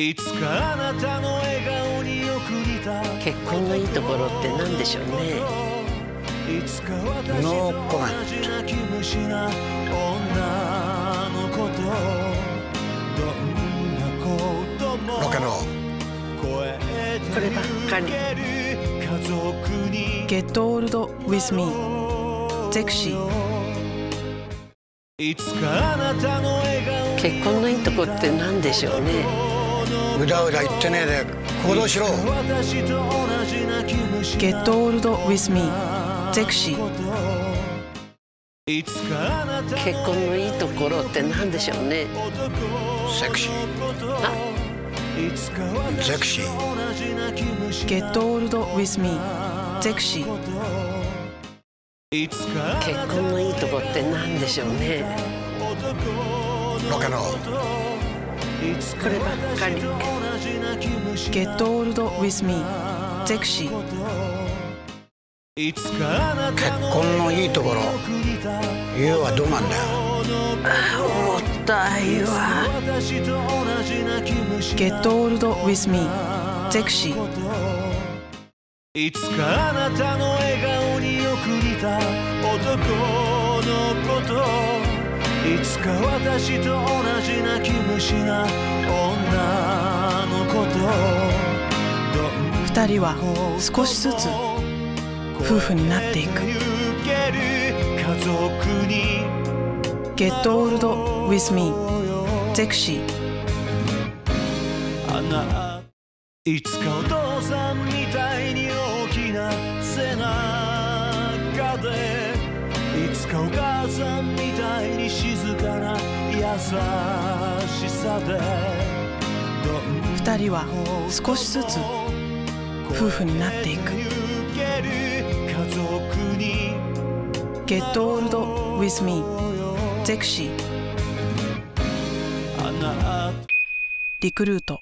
いつかあなたの笑顔に送りた結婚のいいところって何でしょうね。いつか私と同じ泣き虫な女のことどんなこともロケのこればっかり。家族に Get Old With Me ゼクシー。いつかあなたの笑顔に結婚のいいとこって何でしょうねうだうだ言ってねえで行動しろ。私と同じ泣き虫 Get Old With Me ゼクシー。結婚のいいところって何でしょうね。セクシー。いつか私ゼクシー。同じ泣き虫 Get Old With Me ゼクシー。いつか結婚のいいとこって何でしょうね。ロケのこればっかり。Get Old With Me. ゼクシー。結婚のいいところ。言うはどうなんだ？よ重たいわ。私と同じ泣き虫 Get Old With Me. ゼクシー。いつかあなたの笑顔に送りた男のこといつか私と同じ泣き虫な女のこと二人は少しずつ夫婦になっていく。家族に Get Old With Me ゼクシーいつかお父さんみたいに大きな背中でいつかお母さんみたいに2人は少しずつ夫婦になっていく「ゲットオールド with me」「ゼクシー」「リクルート」